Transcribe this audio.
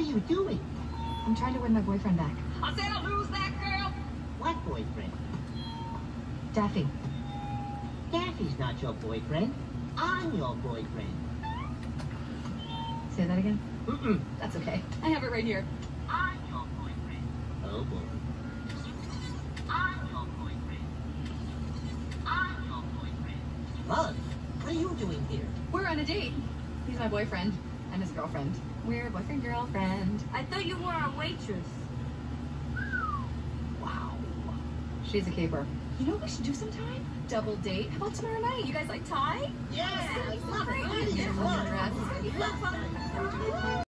are you doing? I'm trying to win my boyfriend back. I said I'll lose that girl. What boyfriend? Daffy. Daffy's not your boyfriend. I'm your boyfriend. Say that again. Mm-mm. That's okay. I have it right here. I'm your boyfriend. Oh boy. I'm your boyfriend. I'm your boyfriend. Bug, what are you doing here? We're on a date. He's my boyfriend. I'm his girlfriend. We're boyfriend girlfriend. I thought you were a waitress. Wow. She's a keeper. You know what we should do sometime? Double date. How about tomorrow night? You guys like Thai? Yeah, I love it. Great. Really Get